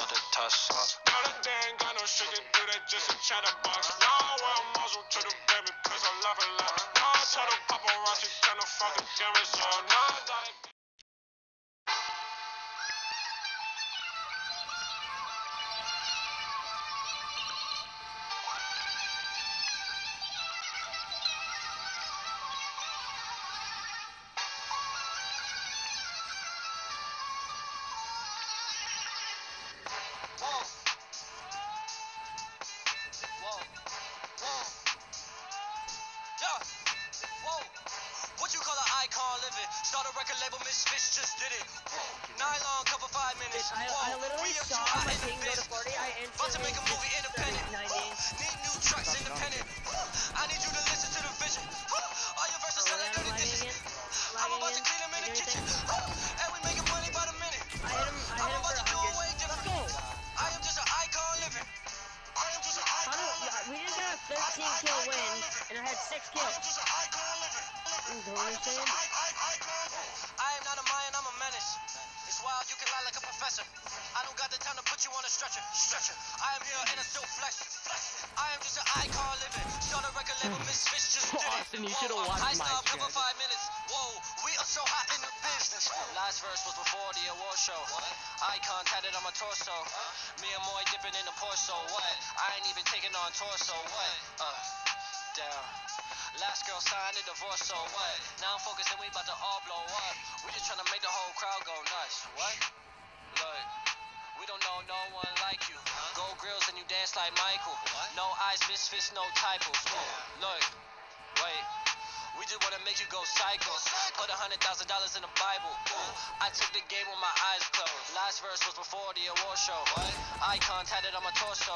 out the Tesla. Know that they ain't got no shit to do, they just a chatterbox. Now I wear a muzzle to the baby, cause I love it lot. Now I tell the paparazzi, I fucking damn it, Start a record label, Misfits just did it. Nylon cover five minutes. I, Whoa. I literally we are saw too hot my in the king go to 40. I About to instantly make a movie independent. started Woo. 90. Need new tracks independent. Woo. I need you to listen to the vision. All your verses sound like dirty dishes. I'm about to clean them in the kitchen. 16 kill win, and I had 6 kills. I am not a Mayan, I'm a menace. It's wild, you can lie like a professor. I don't got the time to put you on a stretcher. Stretcher. I am here still. I am just an icon living. Start a record label, Misfits just did it. Austin, you should have watched my style, five minutes. Whoa, we are so hot in the business. Last verse was before the award show. On my torso. Me and in the Porso. What? I ain't even taking on torso. What? Uh, down. Last girl signed a divorce, so what? Now I'm focusing, we about to all blow up. We just trying to make the whole crowd go nuts. What? Look, we don't know no one like you. Gold grills and you dance like Michael. No eyes, misfits, no typos. Look. We wanna make you go psycho. Put a hundred thousand dollars in the Bible. I took the game with my eyes closed. Last verse was before the award show. What? Icon tatted on my torso.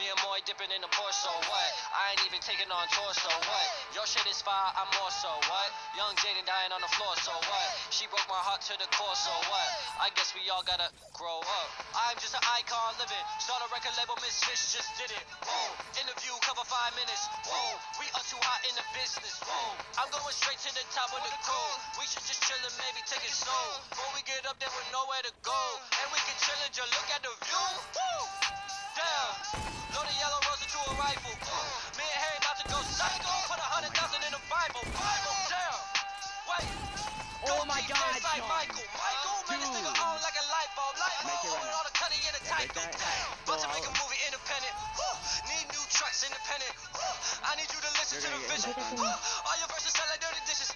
Me and Moy dipping in the Porso. What? I ain't even taking on torso. What? Your shit is fire, I'm more so. What? Young Jaden dying on the floor. So what? She broke my heart to the core. So what? I guess we all gotta grow up. I'm just an icon living. Start a record label, Misfits just did it. Whoa. Interview cover five minutes. Whoa. We are too hot in the business. Whoa. I'm going straight to the top of the code. We should just chill and maybe take it slow. Before we get up there with nowhere to go. And we can chill and just look at the view. Woo! Damn. Load a yellow rose into a rifle. Me and Harry about to go psycho. Put a hundred thousand in the Bible. Bible. Damn. Wait. Oh my God, like. Michael. Michael, man, this nigga Dude. on like a light bulb. Light Make it bulb. right all the cutting in the Yeah, make title. that- Damn. go About to make a out. Trucks independent. I need you to listen to the vision. All your verses sound like dirty dishes.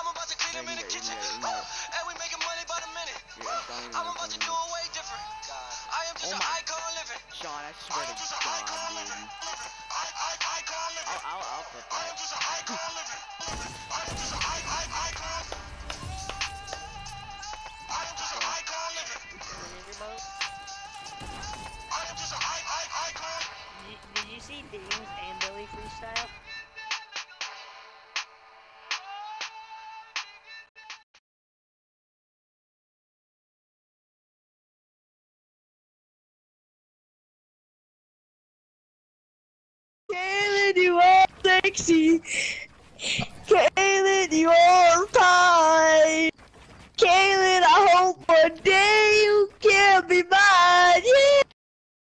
I'm about to clean them in the kitchen. got it, you Woo. got it. And we making money by the minute. Yeah, Woo. don't even I'm about to it way different. I am just Oh an icon living. Sean, I swear to God, dude. I'll, you see Dames and Billy freestyle? Kaylin, you are sexy. Kaylin, you are fine.